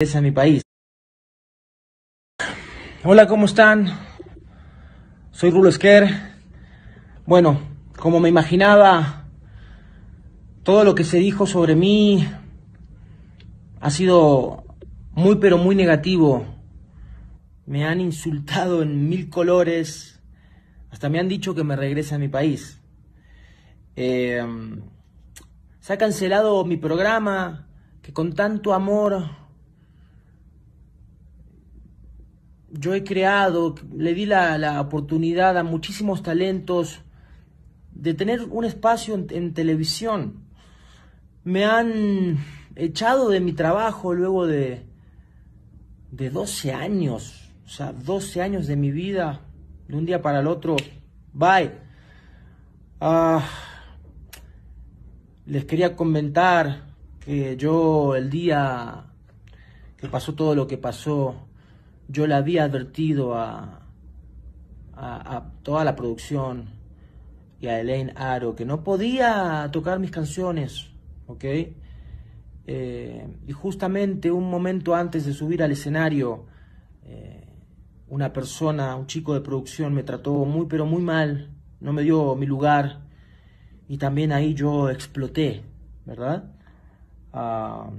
a mi país. Hola, ¿cómo están? Soy Rulo Esquer. Bueno, como me imaginaba, todo lo que se dijo sobre mí ha sido muy pero muy negativo. Me han insultado en mil colores, hasta me han dicho que me regrese a mi país. Eh, se ha cancelado mi programa que con tanto amor yo he creado, le di la, oportunidad a muchísimos talentos de tener un espacio en, televisión. Me han echado de mi trabajo luego de, de 12 años, o sea, 12 años de mi vida, de un día para el otro, bye. Ah, les quería comentar que yo el día que pasó todo lo que pasó, yo le había advertido a, a, toda la producción y a Elaine Aro que no podía tocar mis canciones, ¿ok? Eh, y justamente un momento antes de subir al escenario, eh, una persona, un chico de producción me trató muy pero muy mal, no me dio mi lugar y también ahí yo exploté, ¿verdad? Ah,